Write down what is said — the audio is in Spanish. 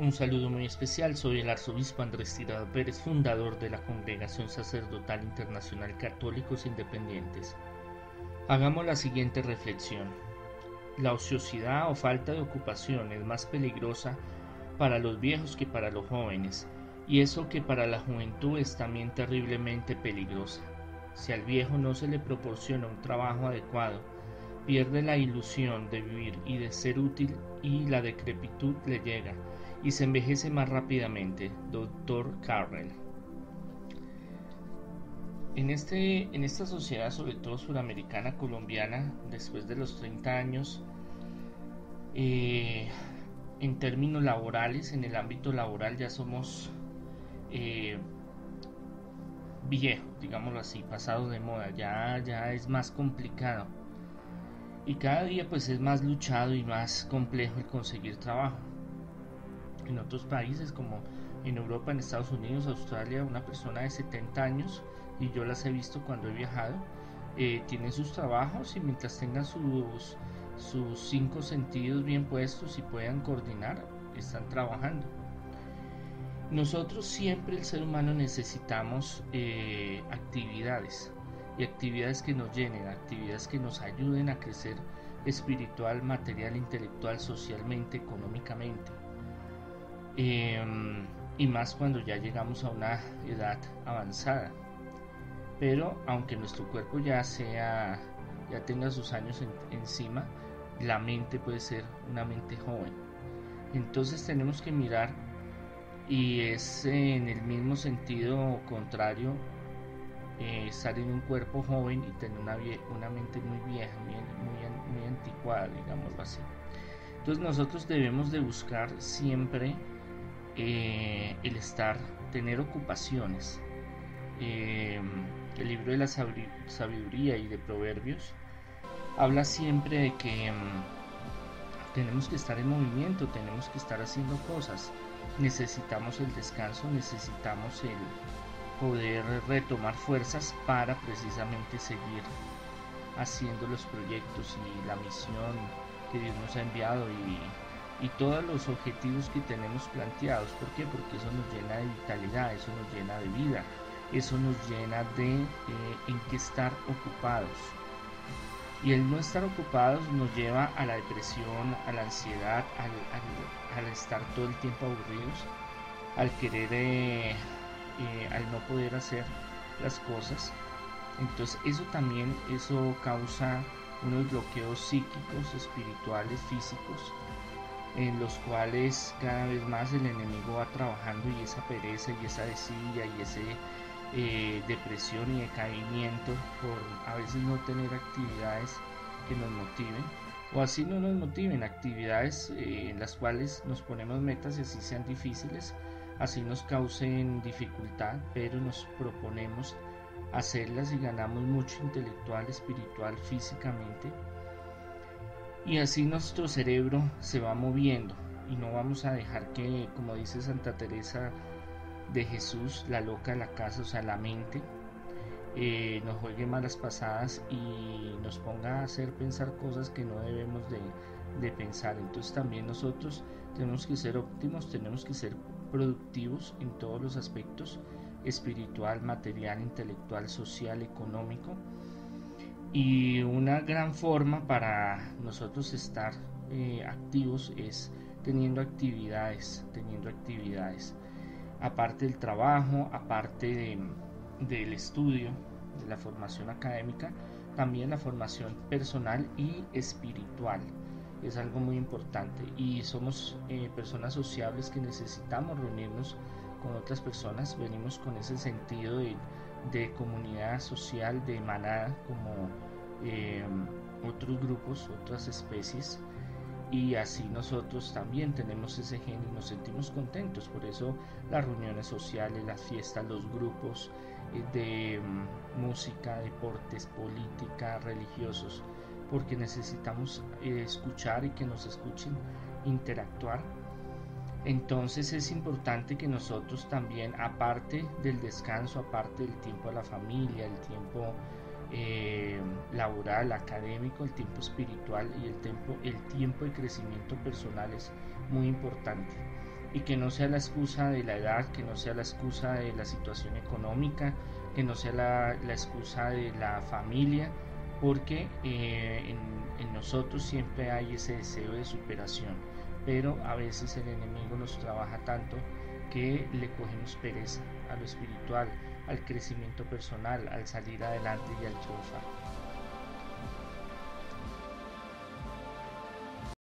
Un saludo muy especial, soy el arzobispo Andrés Tirado Pérez, fundador de la Congregación Sacerdotal Internacional Católicos Independientes. Hagamos la siguiente reflexión. La ociosidad o falta de ocupación es más peligrosa para los viejos que para los jóvenes, y eso que para la juventud es también terriblemente peligrosa. Si al viejo no se le proporciona un trabajo adecuado, pierde la ilusión de vivir y de ser útil y la decrepitud le llega y se envejece más rápidamente. Dr. Carrel. En, este, en esta sociedad, sobre todo suramericana, colombiana, después de los 30 años, eh, en términos laborales, en el ámbito laboral ya somos eh, viejos, digámoslo así, pasado de moda, ya, ya es más complicado. Y cada día pues es más luchado y más complejo el conseguir trabajo. En otros países como en Europa, en Estados Unidos, Australia, una persona de 70 años, y yo las he visto cuando he viajado, eh, tienen sus trabajos y mientras tengan sus, sus cinco sentidos bien puestos y puedan coordinar, están trabajando. Nosotros siempre el ser humano necesitamos eh, actividades y actividades que nos llenen, actividades que nos ayuden a crecer espiritual, material, intelectual, socialmente, económicamente. Em, y más cuando ya llegamos a una edad avanzada. Pero aunque nuestro cuerpo ya sea, ya tenga sus años encima, la mente puede ser una mente joven. Entonces tenemos que mirar y es en el mismo sentido contrario estar en un cuerpo joven y tener una, una mente muy vieja, muy, muy, anticuada, digámoslo así. Entonces nosotros debemos de buscar siempre eh, el estar, tener ocupaciones. Eh, el libro de la sabiduría y de proverbios habla siempre de que mm, tenemos que estar en movimiento, tenemos que estar haciendo cosas, necesitamos el descanso, necesitamos el poder retomar fuerzas para precisamente seguir haciendo los proyectos y la misión que Dios nos ha enviado y, y todos los objetivos que tenemos planteados. ¿Por qué? Porque eso nos llena de vitalidad, eso nos llena de vida, eso nos llena de eh, en que estar ocupados. Y el no estar ocupados nos lleva a la depresión, a la ansiedad, al, estar todo el tiempo aburridos, al querer, eh, eh, al no poder hacer las cosas. Entonces eso también, eso causa unos bloqueos psíquicos, espirituales, físicos, en los cuales cada vez más el enemigo va trabajando y esa pereza y esa desidia y ese eh, depresión y decaimiento por a veces no tener actividades que nos motiven o así no nos motiven actividades eh, en las cuales nos ponemos metas y así sean difíciles así nos causen dificultad pero nos proponemos hacerlas y ganamos mucho intelectual espiritual físicamente y así nuestro cerebro se va moviendo y no vamos a dejar que como dice Santa Teresa de Jesús, la loca de la casa, o sea, la mente, eh, nos juegue malas pasadas y nos ponga a hacer pensar cosas que no debemos de, de pensar. Entonces también nosotros tenemos que ser óptimos, tenemos que ser productivos en todos los aspectos, espiritual, material, intelectual, social, económico. Y una gran forma para nosotros estar eh, activos es teniendo actividades, teniendo actividades aparte del trabajo, aparte del estudio, de la formación académica, también la formación personal y espiritual. Es algo muy importante y somos eh, personas sociables que necesitamos reunirnos con otras personas. Venimos con ese sentido de, comunidad social, de manada, como eh, otros grupos, otras especies y así nosotros también tenemos ese gen y nos sentimos contentos. Por eso las reuniones sociales, las fiestas, los grupos eh, de mm, música, deportes, política, religiosos, porque necesitamos eh, escuchar y que nos escuchen, interactuar. Entonces es importante que nosotros también, aparte del descanso, aparte del tiempo a la familia, el tiempo eh, laboral, académico, el tiempo espiritual y el tiempo, el tiempo de crecimiento personal es muy importante. y que no sea la excusa de la edad, que no sea la excusa de la situación económica, que no sea la, excusa de la familia, porque eh, en, nosotros siempre hay ese deseo de superación, pero a veces el enemigo nos trabaja tanto que le cogemos pereza a lo espiritual, al crecimiento personal, al salir adelante y al triunfar.